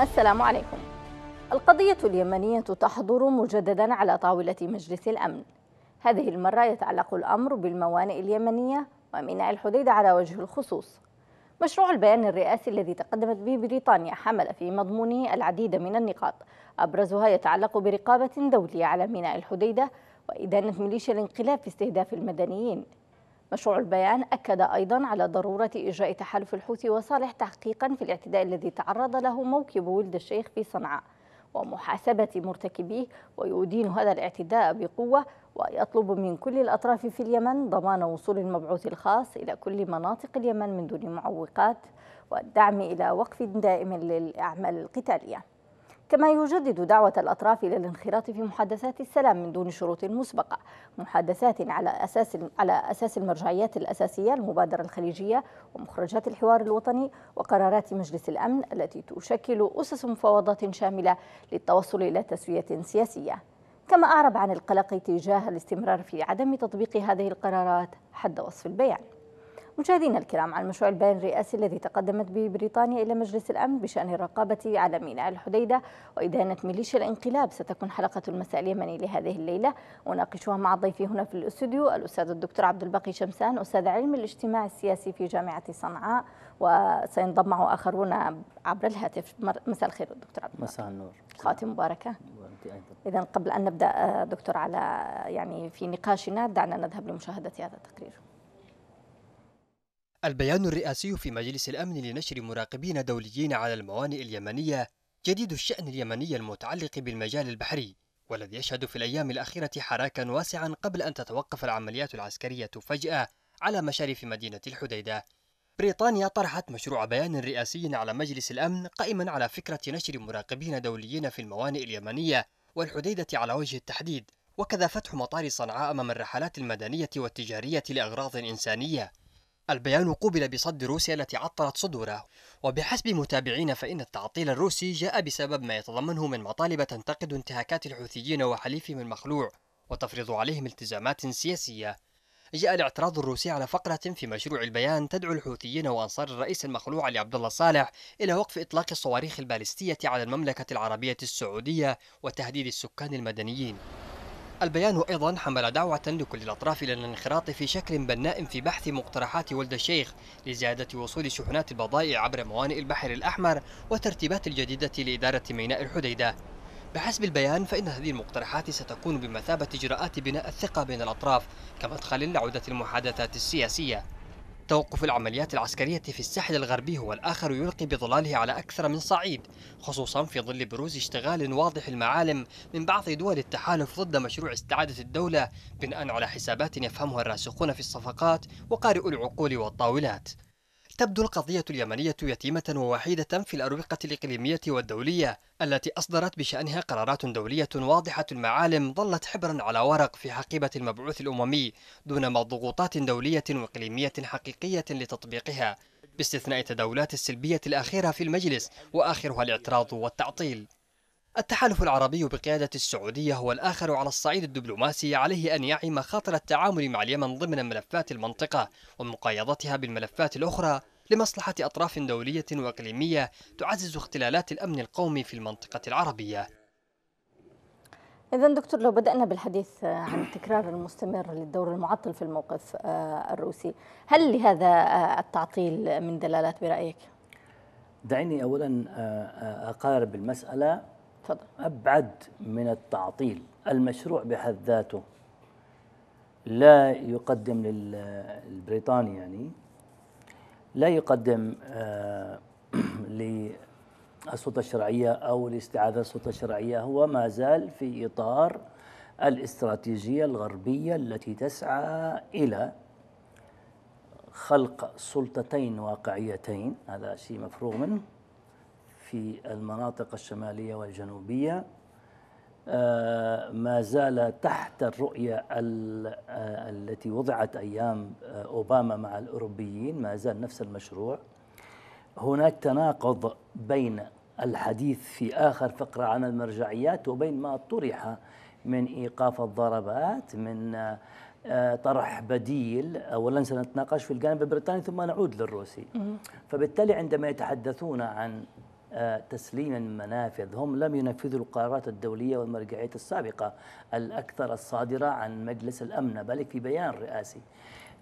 السلام عليكم. القضية اليمنية تحضر مجددا على طاولة مجلس الأمن. هذه المرة يتعلق الأمر بالموانئ اليمنية وميناء الحديدة على وجه الخصوص. مشروع البيان الرئاسي الذي تقدمت به بريطانيا حمل في مضمونه العديد من النقاط أبرزها يتعلق برقابة دولية على ميناء الحديدة وإدانة ميليشيا الانقلاب في استهداف المدنيين مشروع البيان أكد أيضا على ضرورة إجراء تحالف الحوثي وصالح تحقيقا في الاعتداء الذي تعرض له موكب ولد الشيخ في صنعاء ومحاسبة مرتكبيه ويدين هذا الاعتداء بقوة ويطلب من كل الأطراف في اليمن ضمان وصول المبعوث الخاص إلى كل مناطق اليمن من دون معوقات والدعم إلى وقف دائم للأعمال القتالية. كما يجدد دعوة الأطراف إلى الانخراط في محادثات السلام من دون شروط مسبقة محادثات على أساس على أساس المرجعيات الأساسية المبادرة الخليجية ومخرجات الحوار الوطني وقرارات مجلس الأمن التي تشكل أسس مفاوضات شاملة للتوصل إلى تسوية سياسية. كما أعرب عن القلق تجاه الاستمرار في عدم تطبيق هذه القرارات حد وصف البيان. مشاهدينا الكرام عن مشروع البيان الرئاسي الذي تقدمت به بريطانيا إلى مجلس الأمن بشأن الرقابة على ميناء الحديدة وإدانة ميليشيا الانقلاب. ستكون حلقة المساء اليمني لهذه الليلة. أناقشها مع ضيفي هنا في الاستوديو الأستاذ الدكتور عبد الباقي شمسان أستاذ علم الاجتماع السياسي في جامعة صنعاء وسينضم معه آخرون عبر الهاتف. مساء الخير دكتور عبد الباقي. مساء النور. خواتي مباركة. إذا قبل أن نبدأ دكتور على يعني في نقاشنا دعنا نذهب لمشاهدة هذا التقرير. البيان الرئاسي في مجلس الأمن لنشر مراقبين دوليين على الموانئ اليمنية جديد الشأن اليمني المتعلق بالمجال البحري والذي يشهد في الأيام الأخيرة حراكا واسعا قبل أن تتوقف العمليات العسكرية فجأة على مشارف مدينة الحديدة. بريطانيا طرحت مشروع بيان رئاسي على مجلس الأمن قائما على فكرة نشر مراقبين دوليين في الموانئ اليمنية والحديدة على وجه التحديد وكذا فتح مطار صنعاء أمام الرحلات المدنية والتجارية لأغراض إنسانية. البيان قوبل بصد روسيا التي عطلت صدوره وبحسب متابعين فإن التعطيل الروسي جاء بسبب ما يتضمنه من مطالب تنتقد انتهاكات الحوثيين وحليفهم المخلوع وتفرض عليهم التزامات سياسية. جاء الاعتراض الروسي على فقرة في مشروع البيان تدعو الحوثيين وأنصار الرئيس المخلوع علي عبد الله صالح إلى وقف إطلاق الصواريخ البالستية على المملكة العربية السعودية وتهديد السكان المدنيين. البيان أيضا حمل دعوة لكل الأطراف إلى الانخراط في شكل بناء في بحث مقترحات ولد الشيخ لزيادة وصول شحنات البضائع عبر موانئ البحر الأحمر والترتيبات الجديدة لإدارة ميناء الحديدة. بحسب البيان فإن هذه المقترحات ستكون بمثابة إجراءات بناء الثقة بين الأطراف كمدخل لعودة المحادثات السياسية. توقف العمليات العسكرية في الساحل الغربي هو الآخر يلقي بظلاله على أكثر من صعيد خصوصا في ظل بروز اشتغال واضح المعالم من بعض دول التحالف ضد مشروع استعادة الدولة بناء على حسابات يفهمها الراسخون في الصفقات وقارئو العقول والطاولات. تبدو القضية اليمنية يتيمة ووحيدة في الأروقة الإقليمية والدولية التي أصدرت بشأنها قرارات دولية واضحة المعالم ظلت حبرا على ورق في حقيبة المبعوث الأممي دون ما ضغوطات دولية وإقليمية حقيقية لتطبيقها باستثناء التداولات السلبية الأخيرة في المجلس وآخرها الإعتراض والتعطيل. التحالف العربي بقيادة السعودية هو الآخر على الصعيد الدبلوماسي عليه أن يعي مخاطر التعامل مع اليمن ضمن ملفات المنطقة ومقايضتها بالملفات الأخرى لمصلحة أطراف دولية وإقليمية تعزز اختلالات الأمن القومي في المنطقة العربية إذا دكتور لو بدأنا بالحديث عن التكرار المستمر للدور المعطل في الموقف الروسي هل لهذا التعطيل من دلالات برأيك؟ دعيني أولا أقارب المسألة تفضل. أبعد من التعطيل. المشروع بحد ذاته لا يقدم للبريطاني يعني لا يقدم آه للسلطة الشرعية أو لاستعادة السلطة الشرعية. هو ما زال في إطار الاستراتيجية الغربية التي تسعى إلى خلق سلطتين واقعيتين. هذا شيء مفروغ منه. في المناطق الشمالية والجنوبية آه، ما زال تحت الرؤية آه، التي وضعت أيام آه، أوباما مع الأوروبيين ما زال نفس المشروع. هناك تناقض بين الحديث في آخر فقرة عن المرجعيات وبين ما طرح من إيقاف الضربات من طرح بديل أولا سنتناقش في الجانب البريطاني ثم نعود للروسي. فبالتالي عندما يتحدثون عن تسليم المنافذ هم لم ينفذوا القرارات الدولية والمرجعية السابقة الأكثر الصادرة عن مجلس الأمن بل في بيان رئاسي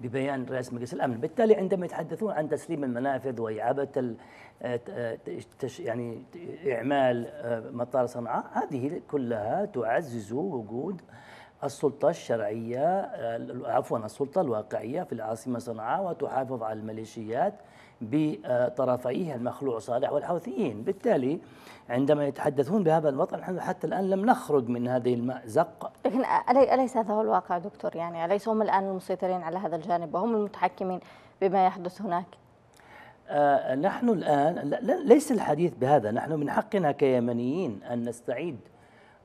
ببيان رئيس مجلس الأمن، بالتالي عندما يتحدثون عن تسليم المنافذ وإعادة يعني إعمال مطار صنعاء هذه كلها تعزز وجود السلطة الشرعية عفوا السلطة الواقعية في العاصمة صنعاء وتحافظ على الميليشيات بطرفيه المخلوع صالح والحوثيين. بالتالي عندما يتحدثون بهذا الوضع نحن حتى الآن لم نخرج من هذه المأزق. لكن أليس هذا هو الواقع دكتور؟ يعني أليس هم الآن المسيطرين على هذا الجانب وهم المتحكمين بما يحدث هناك؟ آه نحن الآن ليس الحديث بهذا. نحن من حقنا كيمنيين أن نستعيد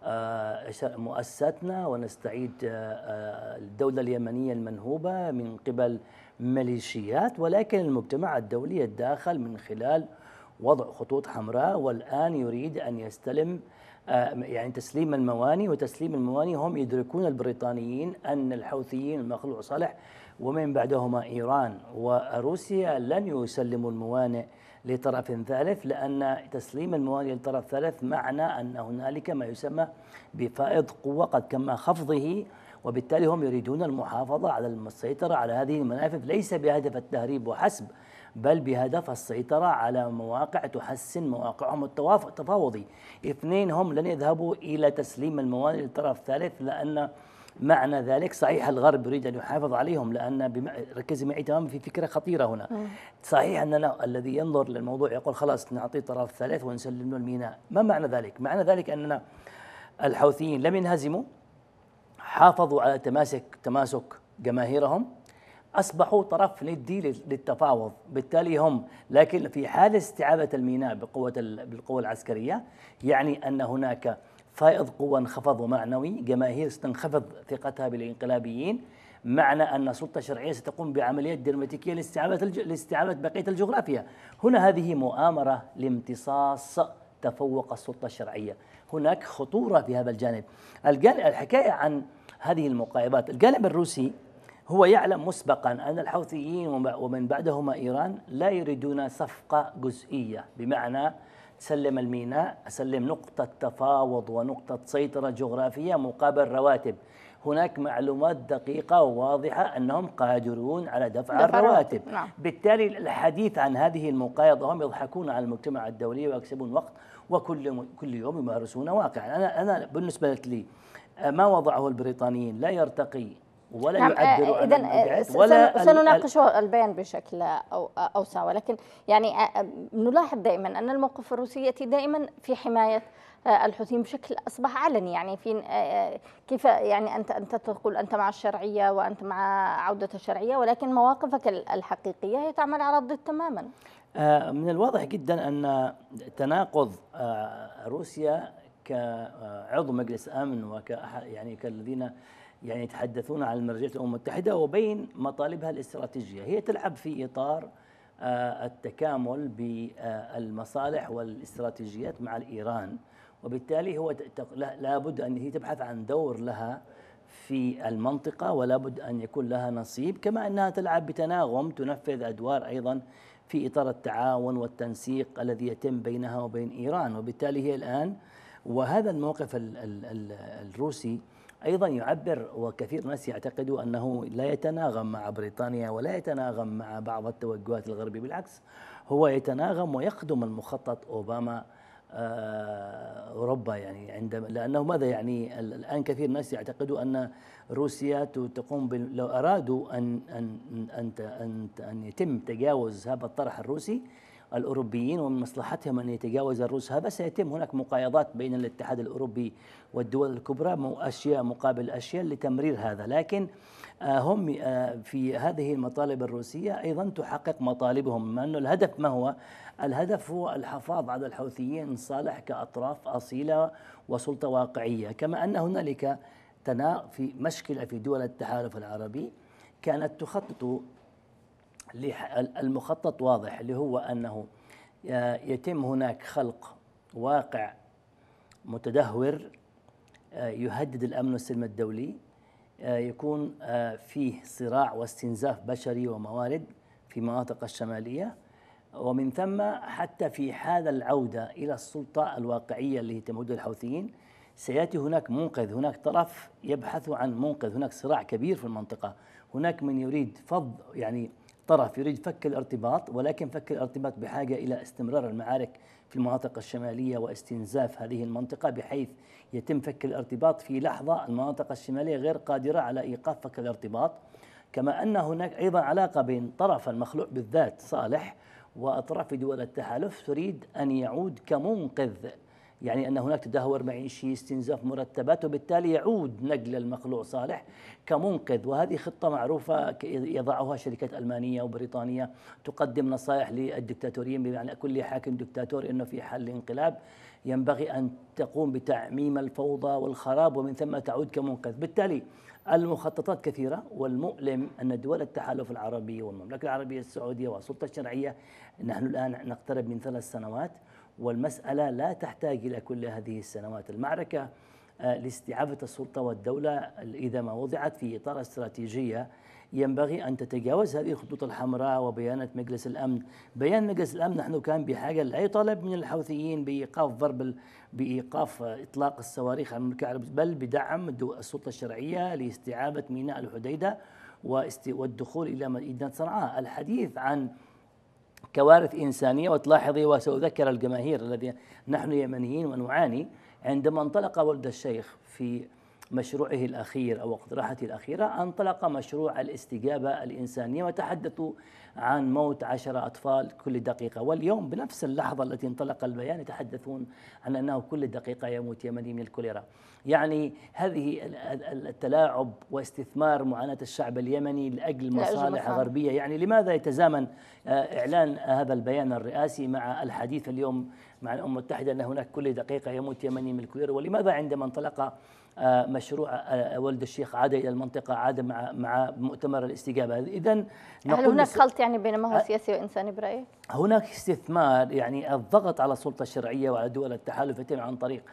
آه مؤسساتنا ونستعيد آه الدولة اليمنية المنهوبة من قبل ميليشيات ولكن المجتمع الدولي الداخل من خلال وضع خطوط حمراء والآن يريد أن يستلم يعني تسليم المواني وتسليم المواني هم يدركون البريطانيين أن الحوثيين المخلوع صالح ومن بعدهما إيران وروسيا لن يسلموا الموانئ لطرف ثالث لأن تسليم الموانئ لطرف ثالث معنى أن هنالك ما يسمى بفائض قوة قد كما خفضه وبالتالي هم يريدون المحافظة على السيطرة على هذه المنافذ. ليس بهدف التهريب وحسب بل بهدف السيطرة على مواقع تحسن مواقعهم التفاوضي. اثنين هم لن يذهبوا إلى تسليم الموانئ للطرف الثالث لأن معنى ذلك صحيح الغرب يريد أن يحافظ عليهم لأن بم... ركزي معي تماما في فكرة خطيرة هنا. صحيح اننا الذي ينظر للموضوع يقول خلاص نعطي طرف ثالث ونسلم له الميناء. ما معنى ذلك؟ معنى ذلك أننا الحوثيين لم ينهزموا. حافظوا على تماسك تماسك جماهيرهم أصبحوا طرف ندي للتفاوض. بالتالي هم لكن في حال استعادة الميناء بقوة بالقوة العسكرية يعني أن هناك فائض قوة انخفض معنوي جماهير ستنخفض ثقتها بالانقلابيين معنى أن سلطة شرعية ستقوم بعمليات دراماتيكية لاستعادة الج... لاستعادة بقية الجغرافيا. هنا هذه مؤامرة لامتصاص تفوق السلطة الشرعية. هناك خطورة في هذا الجانب. الجانب الحكاية عن هذه المقايبات. الجانب الروسي هو يعلم مسبقا أن الحوثيين ومن بعدهما إيران لا يريدون صفقة جزئية. بمعنى سلم الميناء سلم نقطة تفاوض ونقطة سيطرة جغرافية مقابل رواتب. هناك معلومات دقيقة وواضحة أنهم قادرون على دفع الرواتب نعم. بالتالي الحديث عن هذه المقايضة هم يضحكون على المجتمع الدولي ويكسبون وقت وكل كل يوم يمارسون واقعا. أنا أنا بالنسبة لي ما وضعه البريطانيين؟ لا يرتقي ولا نعم يعبر عن المبيعات ولا سنناقش البيان بشكل أو أوسع. ولكن يعني نلاحظ دائما أن الموقف الروسي يأتي دائما في حماية الحوثيين بشكل أصبح علني يعني في كيف يعني أنت أنت تقول أنت مع الشرعية وأنت مع عودة الشرعية ولكن مواقفك الحقيقية هي تعمل على الضد تماما. من الواضح جدا أن تناقض روسيا كعضو مجلس أمن وك يعني كالذين يعني يتحدثون عن مرجعيه الأمم المتحدة وبين مطالبها الاستراتيجية، هي تلعب في إطار التكامل بالمصالح والاستراتيجيات مع ايران وبالتالي هو لابد أن هي تبحث عن دور لها في المنطقة ولا بد أن يكون لها نصيب كما أنها تلعب بتناغم تنفذ أدوار أيضا في إطار التعاون والتنسيق الذي يتم بينها وبين إيران. وبالتالي هي الآن وهذا الموقف ال ال ال الروسي أيضا يعبر وكثير ناس يعتقدوا أنه لا يتناغم مع بريطانيا ولا يتناغم مع بعض التوجهات الغربية بالعكس هو يتناغم ويخدم المخطط أوباما أوروبا يعني عندما لأنه ماذا يعني؟ الآن كثير ناس يعتقدوا أن روسيا تقوم لو أرادوا أن أن أن أن, أن يتم تجاوز هذا الطرح الروسي الأوروبيين ومن مصلحتهم أن يتجاوز الروس. هذا سيتم. هناك مقايضات بين الاتحاد الأوروبي والدول الكبرى أشياء مقابل أشياء لتمرير هذا. لكن هم في هذه المطالب الروسية أيضا تحقق مطالبهم. بما أنه الهدف ما هو؟ الهدف هو الحفاظ على الحوثيين صالح كأطراف أصيلة وسلطة واقعية. كما أن هنالك تنا في مشكلة في دول التحالف العربي كانت تخطط المخطط واضح اللي هو أنه يتم هناك خلق واقع متدهور يهدد الأمن والسلم الدولي يكون فيه صراع واستنزاف بشري وموارد في مناطق الشمالية ومن ثم حتى في حال العودة إلى السلطة الواقعية اللي تمود الحوثيين سيأتي هناك منقذ هناك طرف يبحث عن منقذ هناك صراع كبير في المنطقة هناك من يريد فض يعني طرف يريد فك الارتباط ولكن فك الارتباط بحاجة إلى استمرار المعارك في المناطق الشمالية واستنزاف هذه المنطقة بحيث يتم فك الارتباط في لحظة المناطق الشمالية غير قادرة على إيقاف فك الارتباط. كما أن هناك أيضا علاقة بين طرف المخلوع بالذات صالح وأطراف دول التحالف تريد أن يعود كمنقذ. يعني أن هناك تدهور معيشي استنزاف مرتبات وبالتالي يعود نقل المخلوع صالح كمنقذ. وهذه خطة معروفة يضعها شركات ألمانية وبريطانية تقدم نصائح للدكتاتوريين بمعنى كل حاكم دكتاتور أنه في حل الانقلاب ينبغي أن تقوم بتعميم الفوضى والخراب ومن ثم تعود كمنقذ. بالتالي المخططات كثيرة والمؤلم أن دول التحالف العربي والمملكة العربية السعودية والسلطة الشرعية نحن الآن نقترب من ثلاث سنوات والمسألة لا تحتاج إلى كل هذه السنوات. المعركة آه، لاستعادة السلطة والدولة إذا ما وضعت في إطار استراتيجية ينبغي أن تتجاوز هذه الخطوط الحمراء وبيانات مجلس الأمن. بيان مجلس الأمن نحن كان بحاجة لأي طلب من الحوثيين بإيقاف ضرب بإيقاف إطلاق الصواريخ على المملكة العربية بل بدعم السلطة الشرعية لاستعادة ميناء الحديدة والدخول إلى مدينة صنعاء. الحديث عن كوارث إنسانية وتلاحظي وسأذكر الجماهير الذي نحن يمنيين ونعاني عندما انطلق ولد الشيخ في مشروعه الأخير أو اقتراحاته الأخيرة انطلق مشروع الاستجابة الإنسانية وتحدثوا عن موت عشرة أطفال كل دقيقة. واليوم بنفس اللحظة التي انطلق البيان يتحدثون عن أنه كل دقيقة يموت يمني من الكوليرا. يعني هذه التلاعب واستثمار معاناة الشعب اليمني لأجل مصالح غربية. يعني لماذا يتزامن آه، إعلان هذا البيان الرئاسي مع الحديث اليوم مع الأمم المتحدة أن هناك كل دقيقة يموت يمني من الكوليرا؟ ولماذا عندما انطلق مشروع آه، ولد الشيخ عاد إلى المنطقة عاد مع مع مؤتمر الاستجابة اذا هل هناك خلط يعني بين ما هو سياسي وإنساني برأيك؟ هناك استثمار يعني الضغط على السلطة الشرعية وعلى دول التحالف يتم عن طريق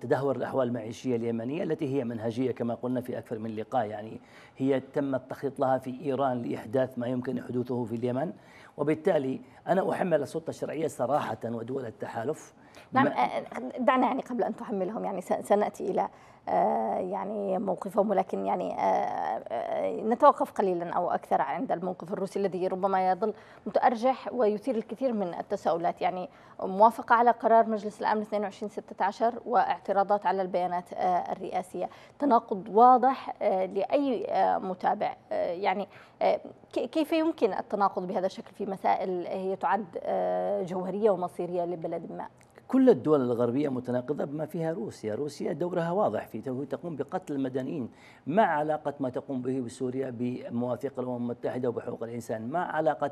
تدهور الأحوال المعيشية اليمنية التي هي منهجية كما قلنا في أكثر من لقاء. يعني هي تم التخطيط لها في إيران لإحداث ما يمكن حدوثه في اليمن. وبالتالي أنا أحمل السلطة الشرعية صراحة ودول التحالف. نعم آه، دعنا يعني قبل أن تحملهم يعني سنأتي إلى آه، يعني موقفهم ولكن يعني آه، نتوقف قليلا أو أكثر عند الموقف الروسي الذي ربما يظل متأرجح ويثير الكثير من التساؤلات. يعني موافقة على قرار مجلس الأمن 2216 واعتراضات على البيانات الرئاسية. تناقض واضح لأي متابع. يعني كيف يمكن التناقض بهذا الشكل في مسائل هي تعد جوهرية ومصيرية لبلد ما؟ كل الدول الغربية متناقضة بما فيها روسيا. روسيا دورها واضح في تقوم بقتل المدنيين ما علاقة ما تقوم به بسوريا بمواثيق الأمم المتحدة وبحقوق الإنسان ما علاقة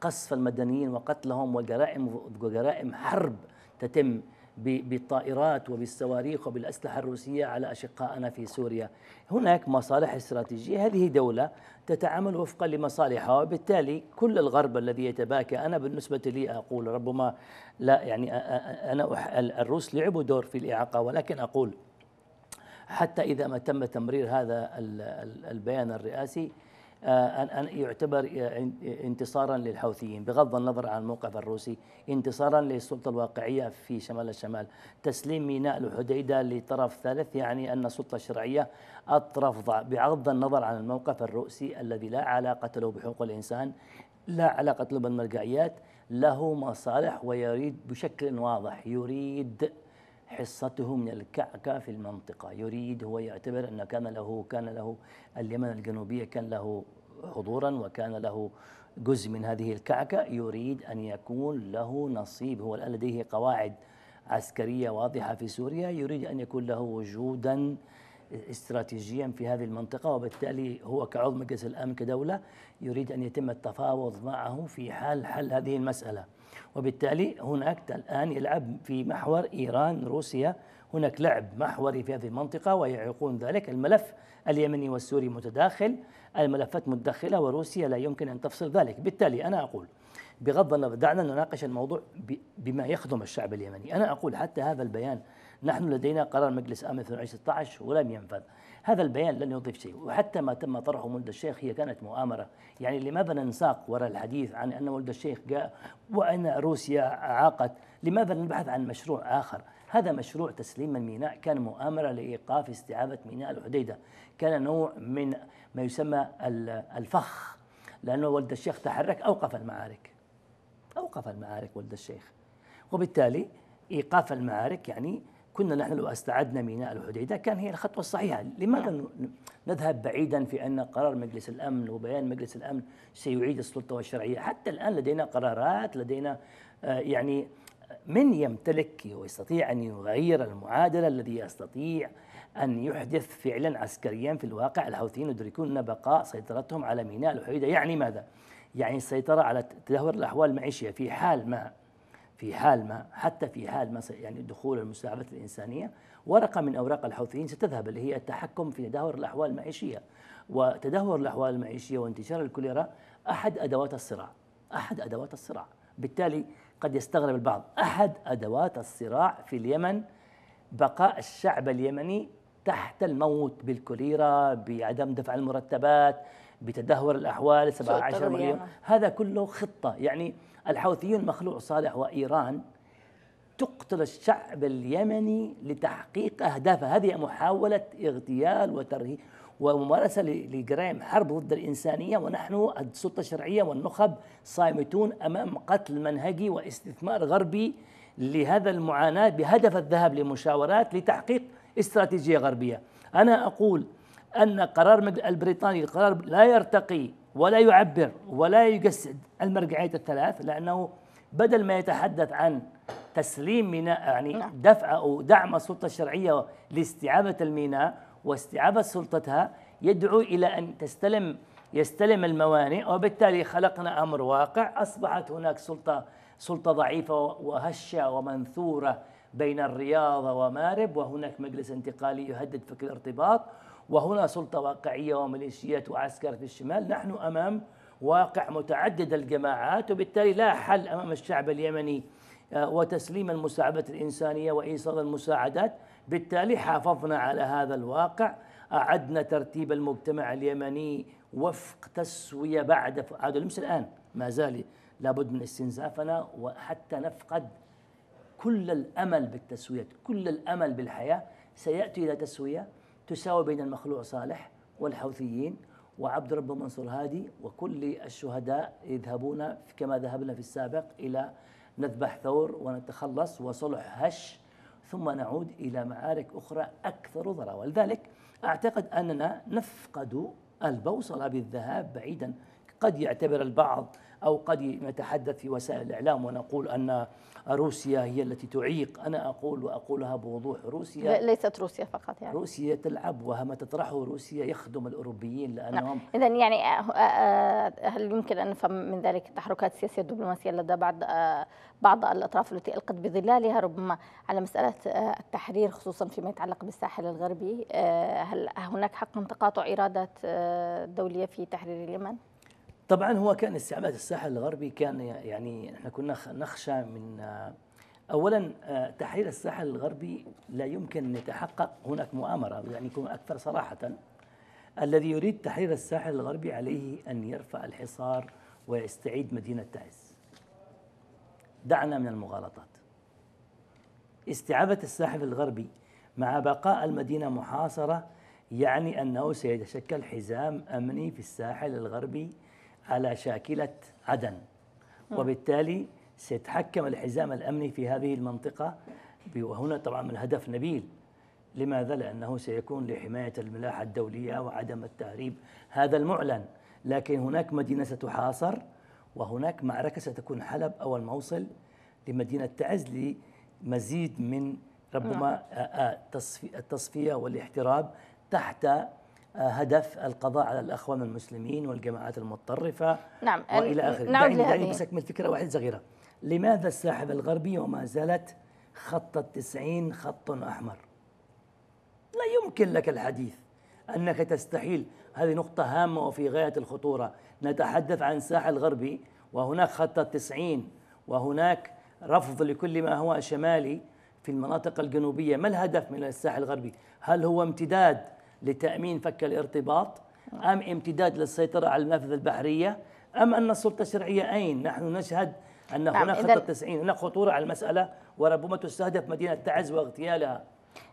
قصف المدنيين وقتلهم وجرائم وجرائم حرب تتم بالطائرات وبالصواريخ وبالأسلحة الروسية على أشقائنا في سوريا. هناك مصالح استراتيجية. هذه دولة تتعامل وفقا لمصالحها وبالتالي كل الغرب الذي يتباكى أنا بالنسبة لي أقول ربما لا يعني أنا الروس لعبوا دور في الإعاقة ولكن أقول حتى إذا ما تم تمرير هذا البيان الرئاسي آه، أن يعتبر انتصارا للحوثيين بغض النظر عن الموقف الروسي انتصارا للسلطة الواقعية في شمال الشمال. تسليم ميناء الحديدة لطرف ثالث يعني أن السلطة الشرعية أطرف بغض النظر عن الموقف الروسي الذي لا علاقة له بحقوق الإنسان لا علاقة له بالمرجعيات له مصالح ويريد بشكل واضح يريد حصته من الكعكة في المنطقة يريد هو يعتبر أن كان له كان له اليمن الجنوبية كان له حضورا وكان له جزء من هذه الكعكة يريد أن يكون له نصيب. هو الآن لديه قواعد عسكرية واضحة في سوريا يريد أن يكون له وجودا استراتيجيا في هذه المنطقة وبالتالي هو كعضو مجلس الأمن كدولة يريد أن يتم التفاوض معه في حال حل هذه المسألة. وبالتالي هناك الآن يلعب في محور إيران روسيا. هناك لعب محوري في هذه المنطقة ويعيقون ذلك. الملف اليمني والسوري متداخل الملفات متدخلة وروسيا لا يمكن أن تفصل ذلك. بالتالي أنا أقول بغض النظر دعنا نناقش الموضوع بما يخدم الشعب اليمني. أنا أقول حتى هذا البيان نحن لدينا قرار مجلس أمن 2016 ولم ينفذ. هذا البيان لن يضيف شيء وحتى ما تم طرحه مولد الشيخ هي كانت مؤامرة. يعني لماذا ننساق وراء الحديث عن أن مولد الشيخ جاء وأن روسيا عاقت؟ لماذا نبحث عن مشروع آخر؟ هذا مشروع تسليم الميناء كان مؤامرة لإيقاف استعابة ميناء الحديدة. كان نوع من ما يسمى الفخ لأنه ولد الشيخ تحرك أوقف المعارك. أوقف المعارك ولد الشيخ. وبالتالي إيقاف المعارك يعني كنا نحن لو أستعدنا ميناء الحديدة كان هي الخطوة الصحيحة. لماذا نذهب بعيدا في أن قرار مجلس الأمن وبيان مجلس الأمن سيعيد السلطة والشرعية حتى الآن لدينا قرارات لدينا آه، يعني من يمتلك ويستطيع أن يغير المعادلة الذي يستطيع أن يحدث فعلا عسكريا في الواقع؟ الحوثيين يدركون بقاء سيطرتهم على ميناء الحديدة. يعني ماذا؟ يعني السيطرة على تدهور الأحوال المعيشية في حال ما في حال ما حتى في حال ما يعني دخول المساعدات الإنسانية ورقة من أوراق الحوثيين ستذهب اللي هي التحكم في تدهور الأحوال المعيشية. وتدهور الأحوال المعيشية وانتشار الكوليرا أحد أدوات الصراع أحد أدوات الصراع. بالتالي قد يستغرب البعض أحد أدوات الصراع في اليمن بقاء الشعب اليمني تحت الموت بالكوليرا بعدم دفع المرتبات بتدهور الأحوال 17 مليون. هذا كله خطة يعني الحوثيون مخلوع صالح وإيران تقتل الشعب اليمني لتحقيق أهدافها هذه محاولة اغتيال وترهيب وممارسة لجرائم حرب ضد الإنسانية ونحن السلطة الشرعية والنخب صامتون أمام قتل منهجي واستثمار غربي لهذا المعاناة بهدف الذهاب لمشاورات لتحقيق استراتيجية غربية. أنا أقول أن قرار البريطاني القرار لا يرتقي ولا يعبر ولا يجسد المرجعية الثلاث لأنه بدل ما يتحدث عن تسليم ميناء يعني نعم. دفع أو دعم السلطة الشرعية لاستعابة الميناء واستعابة سلطتها يدعو إلى أن تستلم يستلم الموانئ وبالتالي خلقنا أمر واقع أصبحت هناك سلطة سلطة ضعيفة وهشة ومنثورة بين الرياض ومارب وهناك مجلس انتقالي يهدد فكر الارتباط وهنا سلطة واقعية وميليشيات وعسكر في الشمال. نحن أمام واقع متعدد الجماعات وبالتالي لا حل أمام الشعب اليمني آه، وتسليم المساعدة الإنسانية وإيصال المساعدات. بالتالي حافظنا على هذا الواقع أعدنا ترتيب المجتمع اليمني وفق تسوية بعد هذا لمس الآن. ما زال لابد من استنزافنا وحتى نفقد كل الأمل بالتسوية كل الأمل بالحياة. سيأتي إلى تسوية. تساوي بين المخلوع صالح والحوثيين وعبد رب منصور هادي وكل الشهداء يذهبون كما ذهبنا في السابق إلى نذبح ثور ونتخلص وصلح هش ثم نعود إلى معارك أخرى أكثر ضرر ولذلك أعتقد أننا نفقد البوصلة بالذهاب بعيدا قد يعتبر البعض أو قد نتحدث في وسائل الإعلام ونقول أن روسيا هي التي تعيق أنا أقول وأقولها بوضوح روسيا ليست روسيا فقط يعني روسيا تلعب وما تطرحه روسيا يخدم الأوروبيين لأنهم نعم. إذا يعني آه، آه، هل يمكن أن نفهم من ذلك التحركات السياسية الدبلوماسية لدى بعض آه، بعض الأطراف التي ألقت بظلالها ربما على مسألة التحرير خصوصا فيما يتعلق بالساحل الغربي هل هناك حق تقاطع إيرادات دولية في تحرير اليمن؟ طبعا هو كان استعمال الساحل الغربي كان يعني إحنا كنا نخشى من اولا تحرير الساحل الغربي لا يمكن أن يتحقق هناك مؤامرة يعني يكون أكثر صراحة. الذي يريد تحرير الساحل الغربي عليه أن يرفع الحصار ويستعيد مدينة تعز دعنا من المغالطات. استعابة الساحل الغربي مع بقاء المدينة محاصرة يعني أنه سيتشكل حزام أمني في الساحل الغربي على شاكلة عدن وبالتالي سيتحكم الحزام الأمني في هذه المنطقة وهنا طبعا من هدف نبيل لماذا؟ لأنه سيكون لحماية الملاحة الدولية وعدم التهريب هذا المعلن لكن هناك مدينة ستحاصر وهناك معركة ستكون حلب أو الموصل لمدينة تعز لمزيد من ربما نعم. التصفية والاحتراب تحت هدف القضاء على الأخوان المسلمين والجماعات المتطرفة نعم وإلى آخره. نعم دعني بس أكمل فكرة واحدة صغيرة. لماذا الساحل الغربي وما زالت خط التسعين خط أحمر؟ لا يمكن لك الحديث. أنك تستحيل. هذه نقطة هامة وفي غاية الخطورة. نتحدث عن ساحل غربي وهناك خط التسعين وهناك رفض لكل ما هو شمالي في المناطق الجنوبية. ما الهدف من الساحل الغربي؟ هل هو امتداد لتأمين فك الارتباط؟ أم امتداد للسيطرة على المنافذ البحرية؟ أم أن السلطة الشرعية أين؟ نحن نشهد أن نعم هناك خطة تسعين هناك خطورة على المسألة وربما تستهدف مدينة تعز واغتيالها.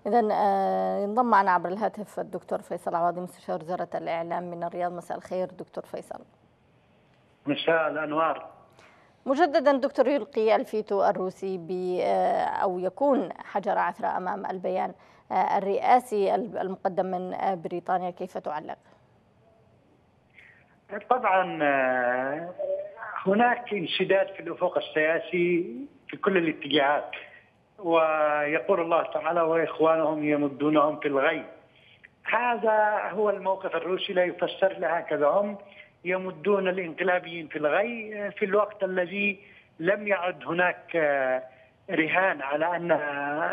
إذا آه، ينضم معنا عبر الهاتف الدكتور فيصل عواضي مستشار وزارة الإعلام من الرياض. مساء الخير دكتور فيصل. مساء الأنوار. مجددا دكتور يلقي الفيتو الروسي ب آه، أو يكون حجر عثرة أمام البيان. الرئاسي المقدم من بريطانيا كيف تعلق؟ طبعا هناك انسداد في الأفق السياسي في كل الاتجاهات ويقول الله تعالى وإخوانهم يمدونهم في الغي هذا هو الموقف الروسي لا يفسر له هكذا هم يمدون الانقلابيين في الغي في الوقت الذي لم يعد هناك رهان على أن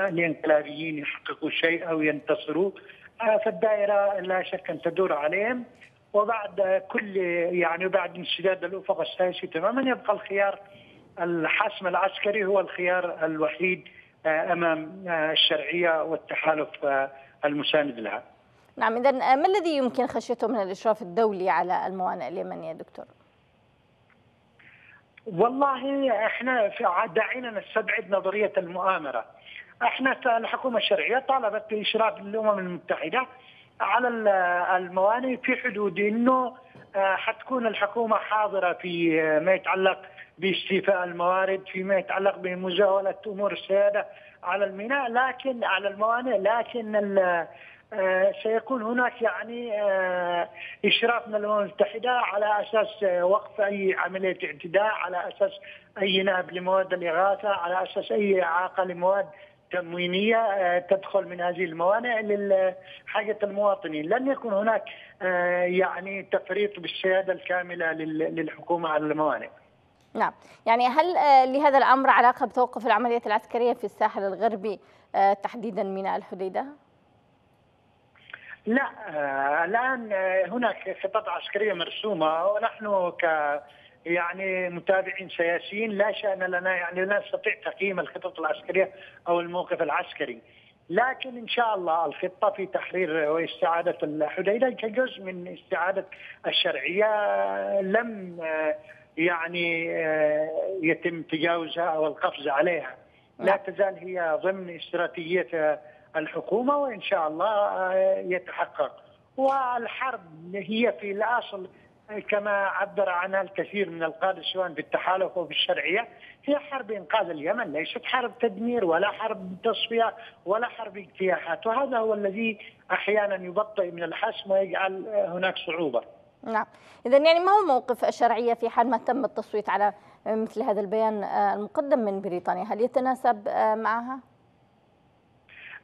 الإنقلابيين يحققوا شيء أو ينتصروا فالدائرة لا شك أن تدور عليهم وبعد كل يعني بعد انسداد الأفق السياسي تماما يبقى الخيار الحسم العسكري هو الخيار الوحيد آه، أمام آه، الشرعية والتحالف آه، المساند لها. نعم اذا ما الذي يمكن خشيته من الإشراف الدولي على الموانئ اليمنية دكتور؟ والله إحنا دعينا نستبعد نظرية المؤامرة. إحنا الحكومة الشرعية طالبت باشراف الامم المتحدة على الموانئ في حدود إنه آه، حتكون الحكومة حاضرة في آه، ما يتعلق باستيفاء الموارد فيما يتعلق بمزاوله أمور السيادة على الميناء لكن على الموانئ لكن سيكون هناك يعني إشراف من الامم المتحدة على أساس وقف أي عملية اعتداء على أساس أي نهب لمواد الإغاثة على أساس أي إعاقة لمواد تموينية آه، تدخل من هذه الموانئ لحاجه المواطنين، لن يكون هناك آه، يعني تفريط بالسيادة الكاملة للحكومة على الموانئ. نعم، يعني هل آه، لهذا الأمر علاقة بتوقف العمليات العسكرية في الساحل الغربي تحديدا ميناء الحديدة؟ لا الآن هناك خطط عسكرية مرسومة ونحن ك يعني متابعين سياسيين لا شأن لنا يعني لا نستطيع تقييم الخطط العسكرية أو الموقف العسكري لكن إن شاء الله الخطة في تحرير واستعادة الحديدة كجزء من استعادة الشرعية لم يعني يتم تجاوزها أو القفز عليها لا نعم. تزال هي ضمن استراتيجية الحكومة وإن شاء الله يتحقق. والحرب هي في الأصل كما عبر عنها الكثير من القادة سواء بالتحالف أو بالشرعيه هي حرب إنقاذ اليمن. ليست حرب تدمير ولا حرب تصفية ولا حرب اجتياحات. وهذا هو الذي أحيانا يبطئ من الحسم ويجعل هناك صعوبة. نعم، اذا يعني ما هو موقف الشرعية في حال ما تم التصويت على مثل هذا البيان المقدم من بريطانيا، هل يتناسب معها؟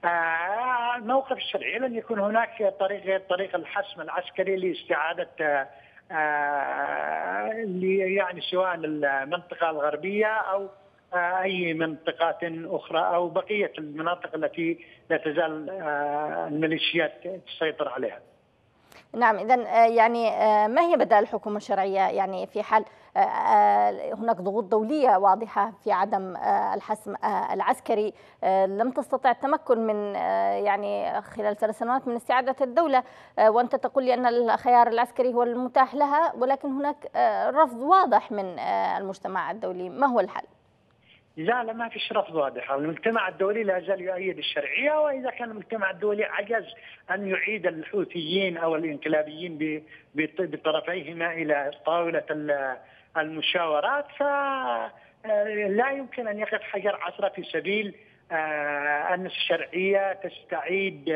الموقف الشرعي. لن يكون هناك طريق غير طريق الحسم العسكري لاستعادة يعني سواء المنطقة الغربية أو أي منطقات أخرى أو بقية المناطق التي لا تزال الميليشيات تسيطر عليها. نعم إذا يعني ما هي بدائل الحكومة الشرعية يعني في حال آه، هناك ضغوط دولية واضحة في عدم آه، الحسم آه، العسكري. لم تستطع التمكن من يعني خلال ثلاث سنوات من استعادة الدولة. وأنت تقول لي أن الخيار العسكري هو المتاح لها ولكن هناك رفض واضح من المجتمع الدولي. ما هو الحل؟ لا لا ما فيش رفض واضح، المجتمع الدولي لا زال يؤيد الشرعية وإذا كان المجتمع الدولي عجز أن يعيد الحوثيين أو الإنقلابيين بطرفيهما إلى طاولة المشاورات فلا آه، يمكن أن يقف حجر عثره في سبيل آه، أن الشرعية تستعيد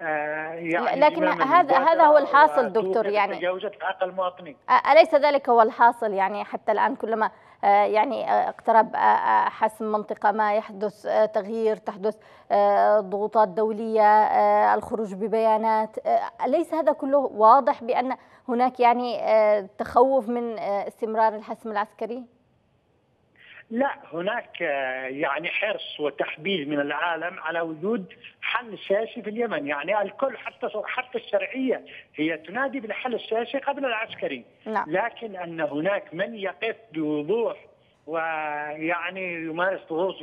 آه، يعني لكن هذا هذا هو الحاصل دكتور يعني تجاوزت المواطنين أليس ذلك هو الحاصل؟ يعني حتى الآن كلما يعني اقترب حسم منطقة ما يحدث تغيير تحدث ضغوطات دولية الخروج ببيانات أليس هذا كله واضح بأن هناك يعني آه، تخوف من آه، استمرار الحسم العسكري؟ لا هناك آه، يعني حرص وتحبيز من العالم على وجود الحل السياسي في اليمن يعني الكل حتى حتى الشرعية هي تنادي بالحل السياسي قبل العسكري نعم. لكن أن هناك من يقف بوضوح ويعني يمارس ضغوط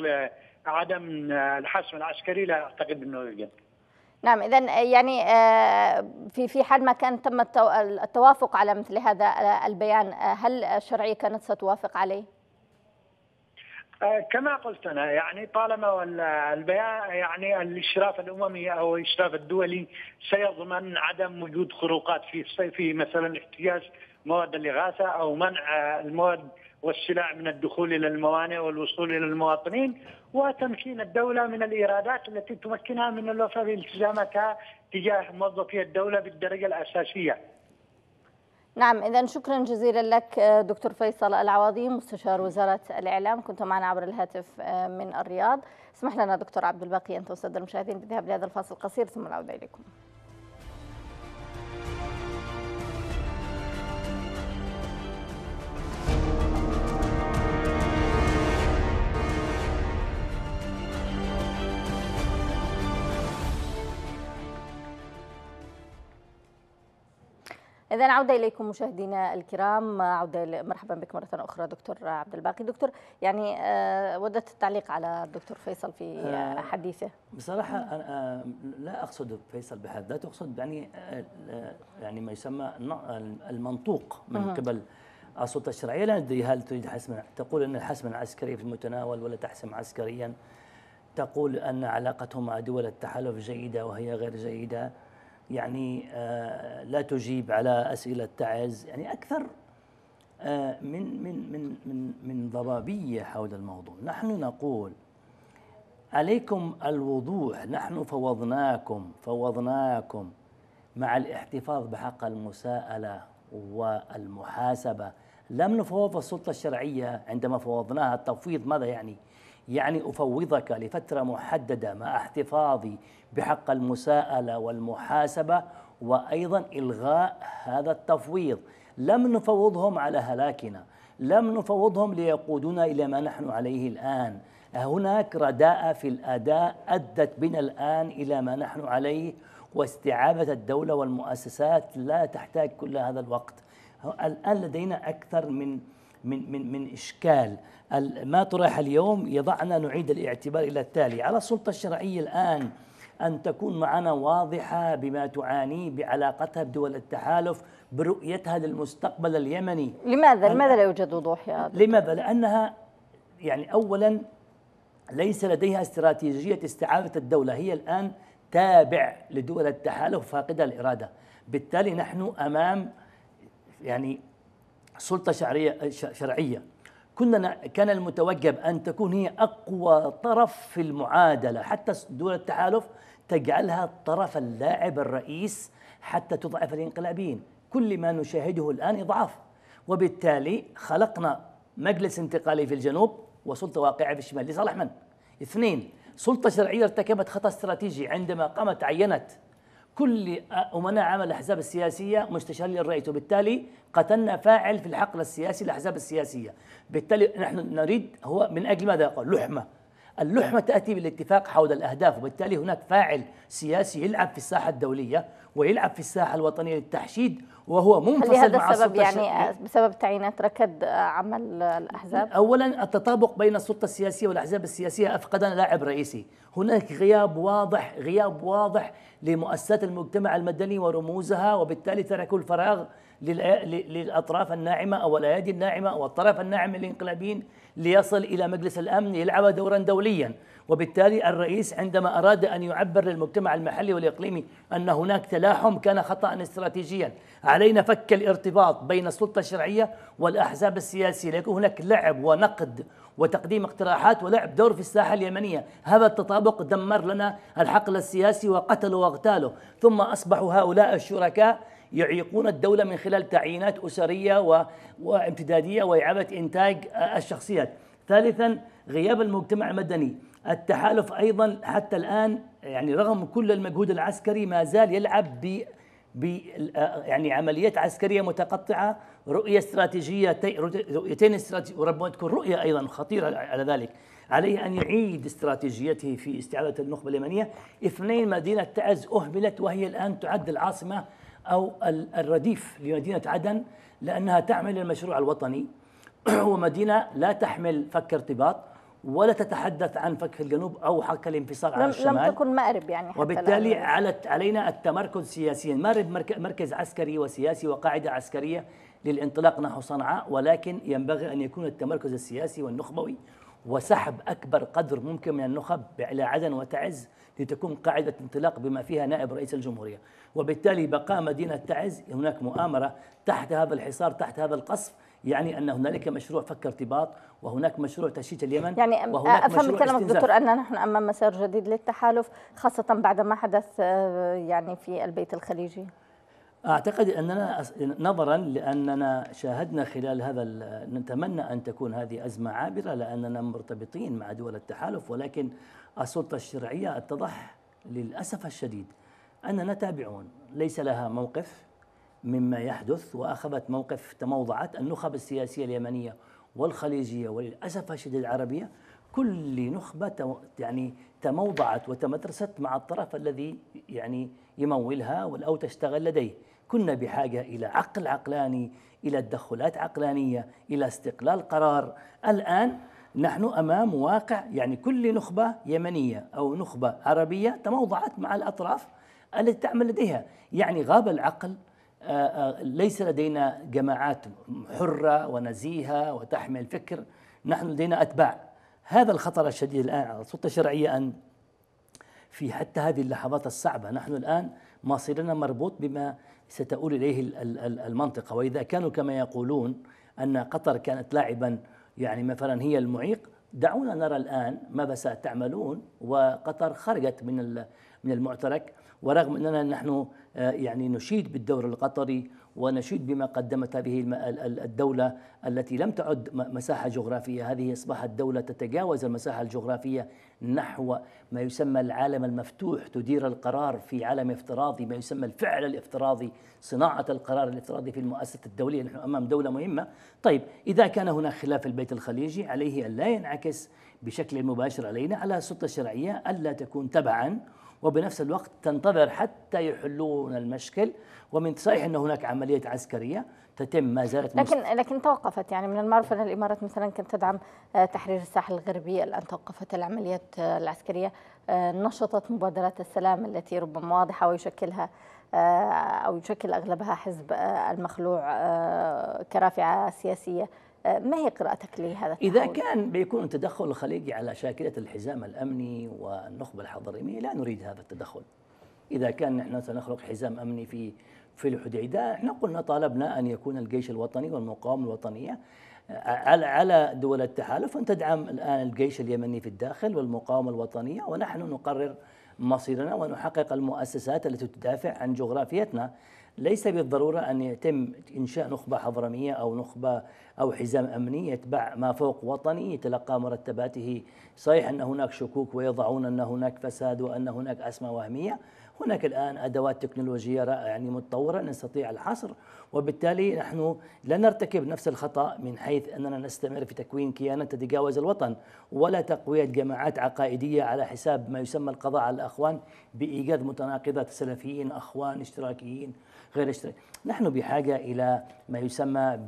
لعدم الحسم العسكري لا أعتقد أنه يوجد نعم اذا يعني آه، في في حال ما كان تم التوافق على مثل هذا البيان هل الشرعية كانت ستوافق عليه؟ آه، كما قلت أنا يعني طالما البيان يعني الاشراف الأممي أو الاشراف الدولي سيضمن عدم وجود خروقات في في مثلا احتياج مواد الإغاثة أو منع المواد والسلع من الدخول إلى الموانئ والوصول إلى المواطنين وتمكين الدولة من الإيرادات التي تمكنها من الوفاء بالتزاماتها تجاه موظفي الدولة بالدرجة الأساسية. نعم إذا شكرا جزيلا لك دكتور فيصل العواضي مستشار وزارة الإعلام. كنت معنا عبر الهاتف من الرياض. اسمح لنا دكتور عبد الباقي أن توسد المشاهدين بالذهاب لهذا الفاصل القصير ثم العودة إليكم. إذا عودة إليكم مشاهدينا الكرام. عودة مرحبا بك مرة أخرى دكتور عبد الباقي. دكتور يعني آه، ودت التعليق على الدكتور فيصل في آه، حديثه. بصراحة أنا آه، لا أقصد فيصل بحد ذاته أقصد يعني يعني ما يسمى المنطوق من قبل السلطة الشرعية لا ندري هل تريد حسم تقول أن الحسم العسكري في المتناول ولا تحسم عسكريا؟ تقول أن علاقتهم مع دول التحالف جيدة وهي غير جيدة. يعني آه، لا تجيب على أسئلة تعز. يعني أكثر آه، من من من من من ضبابية حول الموضوع. نحن نقول عليكم الوضوح. نحن فوضناكم فوضناكم مع الاحتفاظ بحق المساءلة والمحاسبة. لم نفوض السلطة الشرعية عندما فوضناها. التفويض ماذا يعني؟ يعني أفوضك لفترة محددة مع احتفاظي بحق المساءلة والمحاسبة وأيضا إلغاء هذا التفويض. لم نفوضهم على هلاكنا. لم نفوضهم ليقودنا إلى ما نحن عليه الآن. هناك رداءة في الأداء أدت بنا الآن إلى ما نحن عليه واستعابة الدولة والمؤسسات لا تحتاج كل هذا الوقت. الآن لدينا أكثر من من من من إشكال ما طرح اليوم يضعنا نعيد الاعتبار إلى التالي على السلطة الشرعية الآن أن تكون معنا واضحة بما تعانيه بعلاقتها بدول التحالف برؤيتها للمستقبل اليمني لماذا؟ لماذا لا يوجد وضوح يا دكتور؟ لماذا؟ لأنها يعني أولا ليس لديها استراتيجية استعادة الدولة هي الآن تابع لدول التحالف فاقدة الإرادة بالتالي نحن أمام يعني سلطة شرعية شرعية. كنا كان المتوجب أن تكون هي أقوى طرف في المعادلة. حتى دول التحالف تجعلها الطرف اللاعب الرئيس حتى تضعف الانقلابيين. كل ما نشاهده الآن إضعاف. وبالتالي خلقنا مجلس انتقالي في الجنوب وسلطة واقعة في الشمال لصالح من؟ اثنين سلطة شرعية ارتكبت خطأ استراتيجي عندما قامت عينت كل أمناء عمل الأحزاب السياسية مستشار للرئيس وبالتالي قتلنا فاعل في الحقل السياسي للأحزاب السياسية. بالتالي نحن نريد هو من أجل ماذا؟ يقول لحمة. اللحمة تأتي بالاتفاق حول الأهداف وبالتالي هناك فاعل سياسي يلعب في الساحة الدولية ويلعب في الساحة الوطنية للتحشيد وهو منفصل هل هذا السبب يعني بسبب تعيينات ركد عمل الأحزاب؟ أولا التطابق بين السلطة السياسية والأحزاب السياسية أفقدنا لاعب رئيسي. هناك غياب واضح غياب واضح لمؤسسات المجتمع المدني ورموزها وبالتالي تركوا الفراغ للأطراف الناعمة أو الأيادي الناعمة أو الطرف الناعم للإنقلابيين. ليصل إلى مجلس الأمن يلعب دورا دوليا. وبالتالي الرئيس عندما أراد أن يعبر للمجتمع المحلي والإقليمي أن هناك تلاحم كان خطأ استراتيجيا. علينا فك الارتباط بين السلطة الشرعية والأحزاب السياسية. ليكون هناك لعب ونقد وتقديم اقتراحات ولعب دور في الساحة اليمنية. هذا التطابق دمر لنا الحقل السياسي وقتلوا واغتالوا ثم أصبحوا هؤلاء الشركاء يعيقون الدولة من خلال تعيينات أسرية. وامتدادية وإعادة إنتاج الشخصيات. ثالثا غياب المجتمع المدني. التحالف أيضا حتى الآن يعني رغم كل المجهود العسكري ما زال يلعب ب يعني عمليات عسكرية متقطعة رؤية استراتيجية رؤيتين استراتيجيه وربما تكون رؤية أيضا خطيرة على ذلك. عليه أن يعيد استراتيجيته في استعادة النخبة اليمنية. اثنين مدينة تعز أهملت وهي الآن تعد العاصمة أو الرديف لمدينة عدن لأنها تعمل المشروع الوطني. ومدينة لا تحمل فك ارتباط ولا تتحدث عن فك الجنوب أو حق الانفصال عن الشمال لم تكن مأرب يعني حتى وبالتالي علت علينا التمركز سياسيا. مأرب مركز عسكري وسياسي وقاعدة عسكرية للانطلاق نحو صنعاء ولكن ينبغي أن يكون التمركز السياسي والنخبوي وسحب أكبر قدر ممكن من النخب إلى عدن وتعز لتكون قاعدة انطلاق بما فيها نائب رئيس الجمهورية. وبالتالي بقاء مدينة تعز هناك مؤامرة تحت هذا الحصار تحت هذا القصف يعني أن هنالك مشروع فك ارتباط وهناك مشروع تشتيت اليمن يعني وهناك أفهم كلامك دكتور ان نحن أمام مسار جديد للتحالف خاصة بعد ما حدث آه، يعني في البيت الخليجي. أعتقد أننا نظرا لأننا شاهدنا خلال هذا نتمنى أن تكون هذه أزمة عابرة لأننا مرتبطين مع دول التحالف ولكن السلطة الشرعية أتضح للأسف الشديد أننا تابعون. ليس لها موقف مما يحدث وأخذت موقف تموضعت. النخب السياسية اليمنية والخليجية وللأسف الشديد العربية كل نخبة يعني تموضعت وتمدرست مع الطرف الذي يعني يمولها أو تشتغل لديه. كنا بحاجة إلى عقل عقلاني إلى تدخلات عقلانية إلى استقلال قرار. الآن نحن أمام واقع يعني كل نخبة يمنية أو نخبة عربية تموضعت مع الأطراف التي تعمل لديها. يعني غاب العقل آه، آه، ليس لدينا جماعات حرة ونزيهة وتحمل فكر نحن لدينا أتباع. هذا الخطر الشديد الآن على السلطة الشرعية أن في حتى هذه اللحظات الصعبة نحن الآن مصيرنا مربوط بما ستؤول إليه المنطقة. وإذا كانوا كما يقولون أن قطر كانت لاعبا يعني مثلا هي المعيق دعونا نرى الآن ماذا ستعملون وقطر خرجت من من المعترك. ورغم أننا نحن آه، يعني نشيد بالدور القطري ونشيد بما قدمت هذه الدولة التي لم تعد مساحة جغرافية. هذه أصبحت دولة تتجاوز المساحة الجغرافية نحو ما يسمى العالم المفتوح تدير القرار في عالم افتراضي ما يسمى الفعل الافتراضي صناعة القرار الافتراضي في المؤسسة الدولية نحن أمام دولة مهمة. طيب إذا كان هناك خلاف البيت الخليجي عليه أن لا ينعكس بشكل مباشر علينا على السلطة الشرعية ألا تكون تبعا وبنفس الوقت تنتظر حتى يحلون المشكل. ومن صحيح أن هناك عملية عسكرية تتم ما زالت لكن لكن توقفت. يعني من المعروف أن الإمارات مثلا كانت تدعم آه، تحرير الساحل الغربي. الآن توقفت العمليات آه، العسكرية. آه، نشطت مبادرات السلام التي ربما واضحة ويشكلها أو يشكل أغلبها حزب المخلوع كرافعة سياسية. ما هي قراءتك لهذا التحول؟ إذا كان بيكون التدخل الخليجي على شاكلة الحزام الأمني والنخبة الحضرمية لا نريد هذا التدخل إذا كان نحن سنخلق حزام أمني في في الحديدة إحنا قلنا طالبنا أن يكون الجيش الوطني والمقاومة الوطنية على على دول التحالف أن تدعم الآن الجيش اليمني في الداخل والمقاومة الوطنية ونحن نقرر مصيرنا ونحقق المؤسسات التي تدافع عن جغرافيتنا ليس بالضرورة أن يتم إنشاء نخبة حضرمية أو نخبة أو حزام أمني يتبع ما فوق وطني يتلقى مرتباته. صحيح أن هناك شكوك ويضعون أن هناك فساد وأن هناك أسماء وهمية هناك الآن أدوات تكنولوجية يعني متطورة نستطيع الحصر وبالتالي نحن لا نرتكب نفس الخطأ من حيث أننا نستمر في تكوين كيانات تتجاوز الوطن ولا تقوية جماعات عقائدية على حساب ما يسمى القضاء على الأخوان بإيجاد متناقضات سلفيين أخوان اشتراكيين غير اشتراكي نحن بحاجة إلى ما يسمى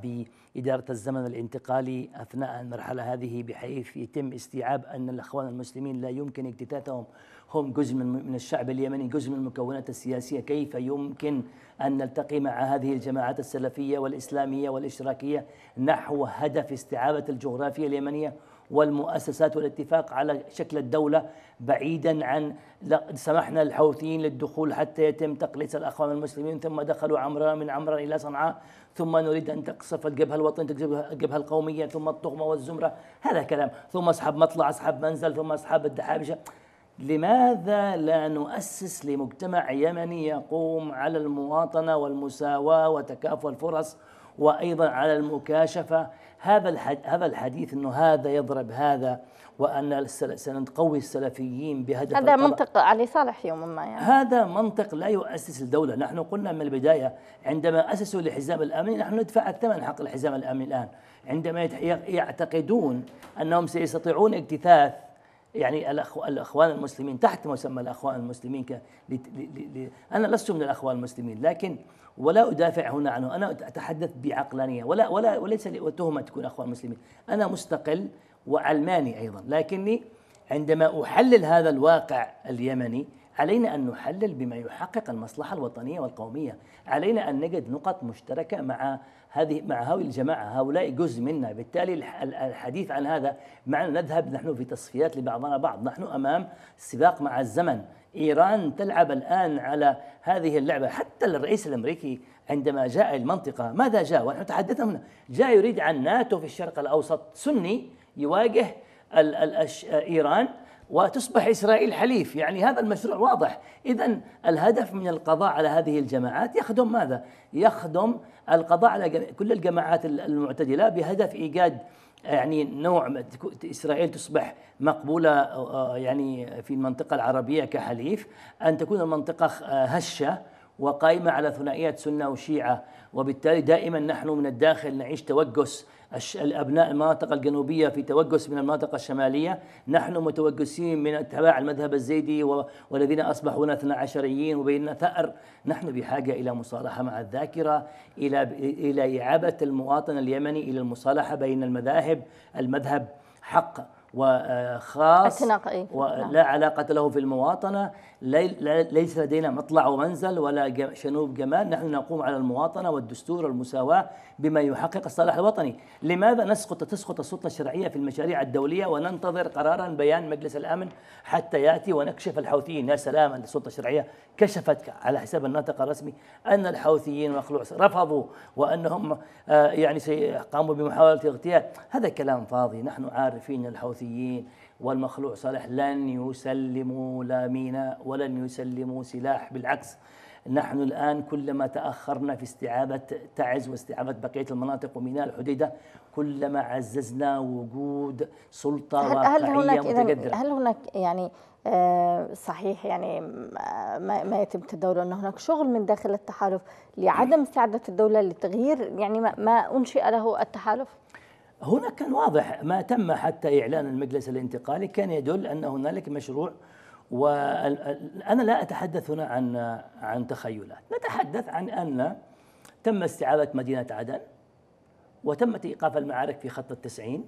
بإدارة الزمن الانتقالي أثناء المرحلة هذه بحيث يتم استيعاب أن الأخوان المسلمين لا يمكن اكتتاتهم هم جزء من الشعب اليمني جزء من المكونات السياسية. كيف يمكن أن نلتقي مع هذه الجماعات السلفية والإسلامية والإشراكية نحو هدف استعابة الجغرافيا اليمنية والمؤسسات والاتفاق على شكل الدولة بعيدا عن سمحنا للحوثيين للدخول حتى يتم تقليص الأخوان المسلمين ثم دخلوا عمران من عمران إلى صنعاء ثم نريد أن تقصف الجبهة الوطنية الجبهة القومية ثم الطغمة والزمرة. هذا كلام. ثم أصحاب مطلع أصحاب منزل ثم أصحاب الدحابشة. لماذا لا نؤسس لمجتمع يمني يقوم على المواطنة والمساواة وتكافؤ الفرص وأيضا على المكاشفة؟ هذا هذا الحديث أنه هذا يضرب هذا وأن سنقوي السلفيين بهدف هذا منطق علي صالح يوما ما يعني. هذا منطق لا يؤسس الدولة. نحن قلنا من البداية عندما أسسوا الحزام الأمني نحن ندفع الثمن حق الحزام الأمني الآن. عندما يعتقدون أنهم سيستطيعون اجتثاث يعني الأخوان المسلمين تحت مسمى الأخوان المسلمين ك... أنا لست من الأخوان المسلمين لكن ولا أدافع هنا عنه أنا أتحدث بعقلانية ولا ولا وليس تهمه تكون أخوان مسلمين أنا مستقل وعلماني أيضا لكني عندما أحلل هذا الواقع اليمني علينا أن نحلل بما يحقق المصلحة الوطنية والقومية علينا أن نجد نقط مشتركة مع هذه مع هؤلاء الجماعة هؤلاء جزء منا. بالتالي الحديث عن هذا معنا نذهب نحن في تصفيات لبعضنا بعض. نحن أمام سباق مع الزمن. إيران تلعب الآن على هذه اللعبة. حتى الرئيس الأمريكي عندما جاء المنطقة ماذا جاء؟ ونحن تحدثنا هنا. جاء يريد عن ناتو في الشرق الأوسط. سني يواجه إيران. وتصبح إسرائيل حليف. يعني هذا المشروع واضح. إذا الهدف من القضاء على هذه الجماعات يخدم ماذا؟ يخدم القضاء على كل الجماعات المعتدلة بهدف إيجاد يعني نوع إسرائيل تصبح مقبولة آه، يعني في المنطقة العربية كحليف. أن تكون المنطقة آه، هشة وقائمة على ثنائيات سنة وشيعة. وبالتالي دائما نحن من الداخل نعيش توجس الأبناء المناطق الجنوبية في توجس من المناطق الشمالية. نحن متوجسين من اتباع المذهب الزيدي والذين أصبحوا اثنا عشريين وبيننا ثأر. نحن بحاجة إلى مصالحة مع الذاكرة إلى إلى إعابة المواطن اليمني إلى المصالحة بين المذاهب. المذهب حق وخاص ولا نعم. علاقة له في المواطنة. ليس لدينا مطلع ومنزل ولا شنوب جمال. نحن نقوم على المواطنة والدستور والمساواة بما يحقق الصلاح الوطني. لماذا نسقط تسقط السلطة الشرعية في المشاريع الدولية وننتظر قرارا بيان مجلس الأمن حتى يأتي ونكشف الحوثيين؟ يا سلام السلطة الشرعية كشفت على حساب الناطق الرسمي أن الحوثيين مخلوع رفضوا وأنهم آه، يعني قاموا بمحاولة اغتيال. هذا كلام فاضي. نحن عارفين الحوثيين والمخلوع صالح لن يسلموا لا ميناء ولن يسلموا سلاح بالعكس. نحن الآن كلما تأخرنا في استعابة تعز واستعابة بقية المناطق وميناء الحديدة كلما عززنا وجود سلطة هل واقعية هل هناك متقدرة. هل هناك يعني آه، صحيح يعني ما, ما يتم تداوله أن هناك شغل من داخل التحالف لعدم استعادة الدولة لتغيير يعني ما أنشئ له التحالف؟ هنا كان واضح ما تم حتى إعلان المجلس الانتقالي كان يدل أن هنالك مشروع وأنا لا أتحدث هنا عن عن تخيلات. نتحدث عن أن تم استعادة مدينة عدن وتمت إيقاف المعارك في خط التسعين.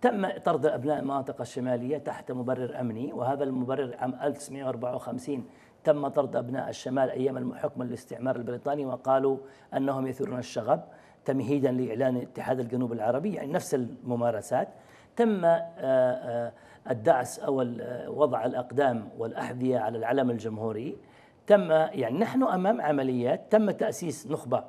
تم طرد أبناء المناطق الشمالية تحت مبرر أمني وهذا المبرر عام 1954 تم طرد أبناء الشمال أيام حكم الاستعمار البريطاني وقالوا أنهم يثيرون الشغب. تمهيدا لإعلان اتحاد الجنوب العربي يعني نفس الممارسات. تم آه، آه، الدعس أو وضع الأقدام والأحذية على العلم الجمهوري. تم يعني نحن أمام عمليات تم تأسيس نخبة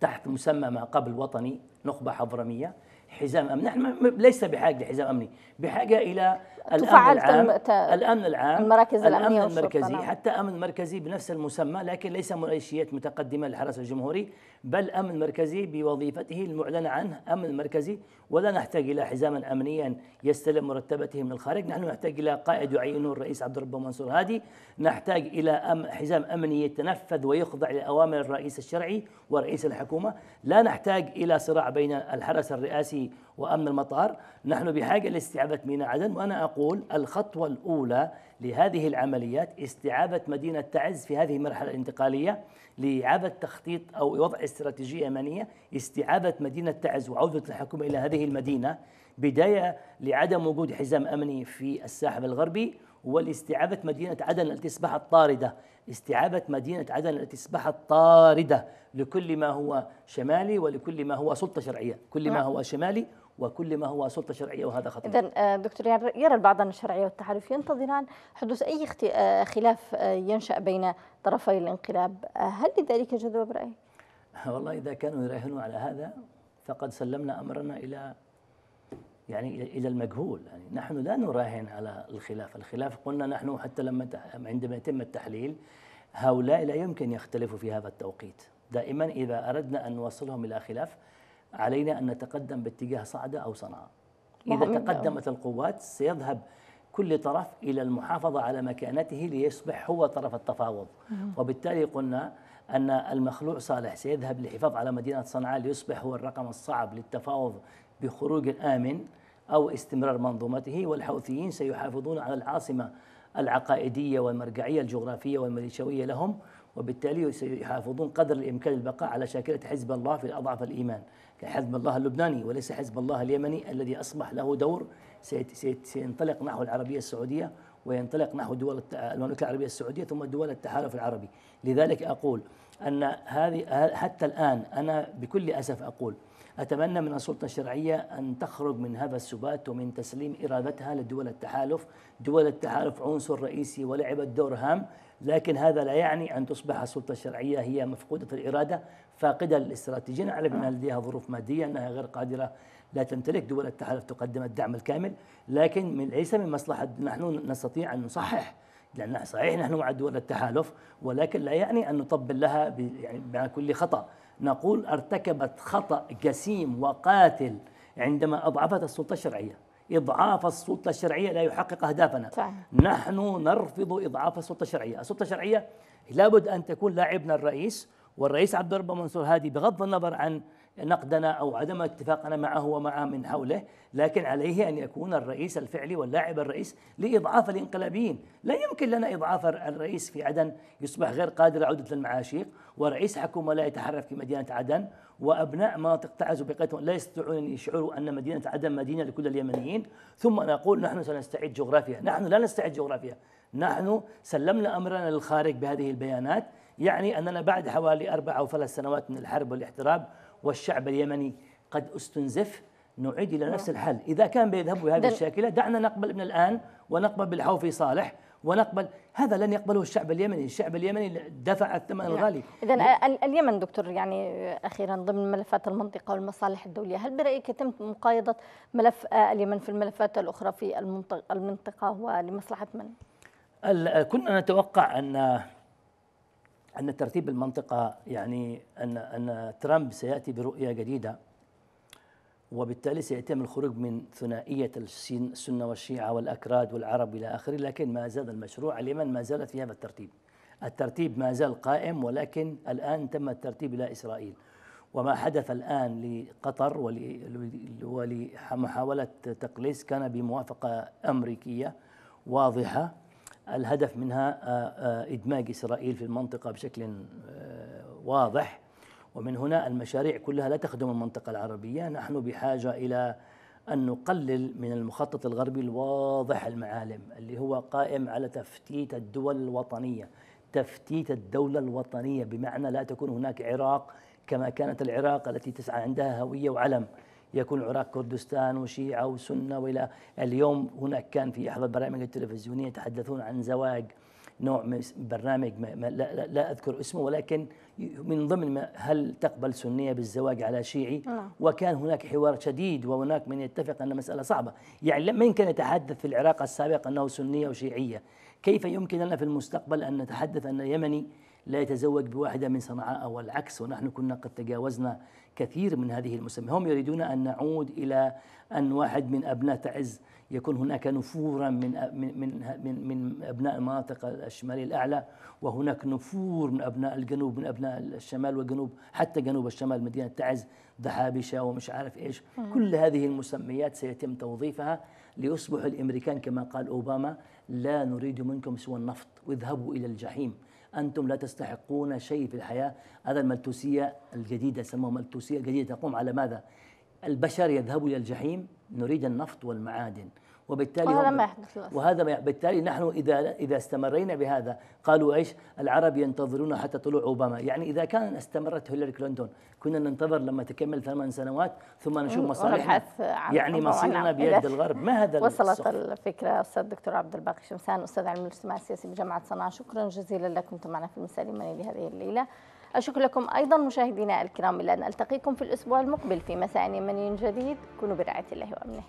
تحت مسمى ما قبل وطني نخبة حضرمية حزام أمن. نحن ليس بحاجة لحزام أمني بحاجة إلى الأمن العام الأمن العام المراكز الأمنية الأمن المركزي نعم. حتى أمن مركزي بنفس المسمى لكن ليس ميليشيات متقدمة للحرس الجمهوري بل أمن مركزي بوظيفته المعلن عنه أمن مركزي ولا نحتاج إلى حزاما أمنيا يستلم مرتبته من الخارج. نحن نحتاج إلى قائد يعينه الرئيس عبد الرب منصور هادي. نحتاج إلى أم حزام أمني يتنفذ ويخضع لأوامر الرئيس الشرعي ورئيس الحكومة. لا نحتاج إلى صراع بين الحرس الرئاسي وأمن المطار نحن بحاجة لاستعادة ميناء عدن وأنا أقول الخطوة الأولى لهذه العمليات استعادة مدينة تعز في هذه المرحلة الانتقالية لإعادة تخطيط أو وضع استراتيجية أمنية استعادة مدينة تعز وعودة الحكومة إلى هذه المدينة بداية لعدم وجود حزام أمني في الساحل الغربي ولاستعادة مدينة عدن التي أصبحت طاردة استعادة مدينة عدن التي أصبحت طاردة لكل ما هو شمالي ولكل ما هو سلطة شرعية كل ما نعم. هو شمالي وكل ما هو سلطة شرعية وهذا خطير. اذا آه، دكتور يرى البعض أن الشرعية والتحالف ينتظران حدوث أي آه، خلاف آه، ينشأ بين طرفي الانقلاب، هل لذلك جدوى برايك؟ والله إذا كانوا يراهنون على هذا فقد سلمنا أمرنا إلى يعني إلى المجهول، يعني نحن لا نراهن على الخلاف، الخلاف قلنا نحن حتى لما عندما يتم التحليل هؤلاء لا يمكن يختلفوا في هذا التوقيت دائما إذا أردنا أن نوصلهم إلى خلاف علينا أن نتقدم باتجاه صعدة أو صنعاء إذا تقدمت القوات سيذهب كل طرف إلى المحافظة على مكانته ليصبح هو طرف التفاوض. وبالتالي قلنا أن المخلوع صالح سيذهب للحفاظ على مدينة صنعاء ليصبح هو الرقم الصعب للتفاوض بخروج آمن أو استمرار منظومته والحوثيين سيحافظون على العاصمة العقائدية والمرجعية الجغرافية والميليشيوية لهم وبالتالي سيحافظون قدر الإمكان البقاء على شاكلة حزب الله في أضعف الإيمان. كحزب الله اللبناني وليس حزب الله اليمني الذي أصبح له دور. سينطلق نحو العربية السعودية وينطلق نحو دول المملكة العربية السعودية ثم دول التحالف العربي. لذلك أقول أن هذه حتى الآن أنا بكل أسف أقول أتمنى من السلطة الشرعية أن تخرج من هذا السبات ومن تسليم إرادتها لدول التحالف. دول التحالف عنصر رئيسي ولعبت دور هام لكن هذا لا يعني أن تصبح السلطة الشرعية هي مفقودة الإرادة فاقدة للاستراتيجية. نعرف أن لديها ظروف مادية أنها غير قادرة لا تمتلك. دول التحالف تقدم الدعم الكامل. لكن من ليس من مصلحة نحن نستطيع أن نصحح. لأن صحيح نحن مع دول التحالف ولكن لا يعني أن نطبل لها يعني مع كل خطأ. نقول ارتكبت خطأ جسيم وقاتل عندما أضعفت السلطة الشرعية. إضعاف السلطة الشرعية لا يحقق أهدافنا صحيح. نحن نرفض إضعاف السلطة الشرعية السلطة الشرعية لابد أن تكون لاعبنا الرئيس والرئيس عبد الرب منصور هادي بغض النظر عن نقدنا أو عدم اتفاقنا معه ومع من حوله، لكن عليه أن يكون الرئيس الفعلي واللاعب الرئيس لإضعاف الإنقلابيين، لا يمكن لنا إضعاف الرئيس في عدن يصبح غير قادر على عودة المعاشيق، ورئيس حكومة لا يتحرك في مدينة عدن، وأبناء مناطق تعز بقيتهم لا يستطيعون أن يشعروا أن مدينة عدن مدينة لكل اليمنيين، ثم نقول نحن سنستعيد جغرافيا، نحن لا نستعيد جغرافيا، نحن سلمنا أمرنا للخارج بهذه البيانات، يعني أننا بعد حوالي أربع أو ثلاث سنوات من الحرب والاحتراب والشعب اليمني قد استنزف نعيد إلى نفس نعم. الحل، إذا كان بيذهب بهذه الشاكلة دعنا نقبل من الآن ونقبل بالحوفي صالح ونقبل هذا لن يقبله الشعب اليمني، الشعب اليمني دفع الثمن نعم. الغالي. اذا اليمن دكتور يعني أخيرا ضمن ملفات المنطقة والمصالح الدولية، هل برأيك يتم مقايضة ملف اليمن في الملفات الأخرى في المنطقة ولمصلحة من؟ كنا نتوقع أن أن ترتيب المنطقة يعني أن أن ترامب سيأتي برؤية جديدة وبالتالي سيتم الخروج من ثنائية السنة والشيعة والأكراد والعرب إلى آخره لكن ما زال المشروع اليمن ما زالت في هذا الترتيب. الترتيب ما زال قائم ولكن الآن تم الترتيب إلى إسرائيل. وما حدث الآن لقطر ولمحاولة تقليص كان بموافقة أمريكية واضحة. الهدف منها آه، آه، إدماج إسرائيل في المنطقة بشكل آه، واضح. ومن هنا المشاريع كلها لا تخدم المنطقة العربية. نحن بحاجة إلى أن نقلل من المخطط الغربي الواضح المعالم اللي هو قائم على تفتيت الدول الوطنية. تفتيت الدولة الوطنية بمعنى لا تكون هناك عراق كما كانت العراق التي تسعى عندها هوية وعلم. يكون العراق كردستان وشيعة وسنة وإلى اليوم هناك كان في أحد البرامج التلفزيونية يتحدثون عن زواج نوع من برنامج ما لا, لا, لا أذكر اسمه ولكن من ضمن ما هل تقبل سنية بالزواج على شيعي؟ نعم. وكان هناك حوار شديد وهناك من يتفق أن مسألة صعبة. يعني ما يمكن يتحدث في العراق السابق أنه سنية وشيعية؟ كيف يمكن لنا في المستقبل أن نتحدث أن يمني لا يتزوج بواحدة من صنعاء أو العكس ونحن كنا قد تجاوزنا كثير من هذه المسمى هم يريدون أن نعود إلى أن واحد من أبناء تعز يكون هناك نفورا من من من من أبناء المناطق الشمالية الأعلى وهناك نفور من أبناء الجنوب من أبناء الشمال والجنوب حتى جنوب الشمال مدينة تعز ضحابشه ومش عارف إيش. كل هذه المسميات سيتم توظيفها ليصبح الإمريكان كما قال أوباما لا نريد منكم سوى النفط واذهبوا إلى الجحيم. أنتم لا تستحقون شيء في الحياة. هذا الملتوسية الجديدة سموها الملتوسية الجديدة تقوم على ماذا؟ البشر يذهبوا إلى الجحيم نريد النفط والمعادن. وبالتالي وهذا ما يحدث وهذا ما بالتالي نحن إذا إذا استمرينا بهذا قالوا إيش؟ العرب ينتظرون حتى طلوع أوباما، يعني إذا كان استمرت هيلاري كلينتون كنا ننتظر لما تكمل ثمان سنوات ثم نشوف مصالحنا. يعني مصيرنا بيد الغرب، ما هذا وصلت الصف. الفكرة أستاذ الدكتور عبد الباقي شمسان أستاذ علم الاجتماع السياسي بجامعة صنعاء، شكرا جزيلا لك كنتم معنا في المساء اليمني لهذه الليلة. أشكر لكم أيضا مشاهدينا الكرام إلى أن ألتقيكم في الأسبوع المقبل في مساء يمني جديد. كونوا برعاية الله وأمنه.